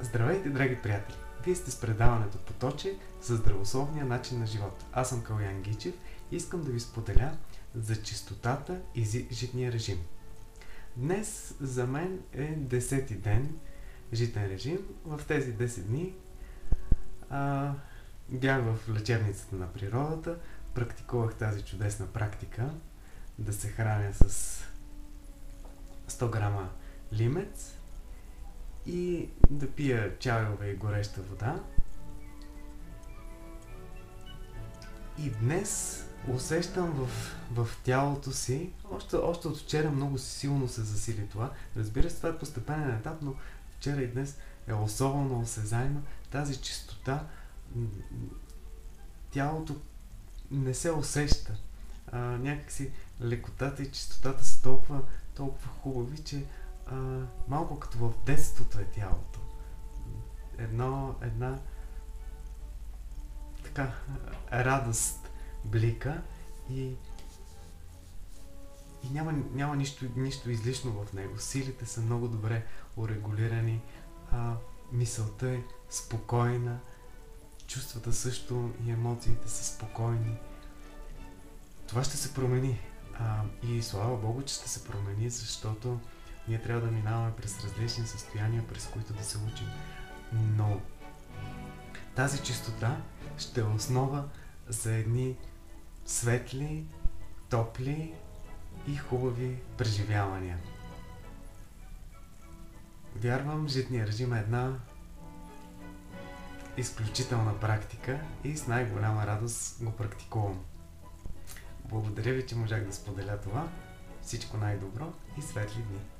Здравейте, драги приятели! Вие сте с предаването Поточе за здравословния начин на живот. Аз съм Калян Гичев и искам да ви споделя за чистотата и житния режим. Днес за мен е 10 ден житен режим. В тези 10 дни а, бях в лечебницата на природата, практикувах тази чудесна практика да се храня с 100 грама лимец, и да пия чайове и гореща вода. И днес усещам в, в тялото си, още, още от вчера много силно се засили това. Разбира се, това е постепенен етап, но вчера и днес е особено осезаема тази чистота. Тялото не се усеща. А, някакси лекотата и чистотата са толкова, толкова хубави, че а, малко като в детството е тялото. Едно, една така радост блика и, и няма, няма нищо, нищо излишно в него. Силите са много добре урегулирани, а, мисълта е спокойна, чувствата също и емоциите са спокойни. Това ще се промени. А, и слава Богу, че ще се промени, защото ние трябва да минаваме през различни състояния, през които да се учим. Но тази чистота ще е основа за едни светли, топли и хубави преживявания. Вярвам, житния режим е една изключителна практика и с най-голяма радост го практикувам. Благодаря ви, че можах да споделя това. Всичко най-добро и светли дни!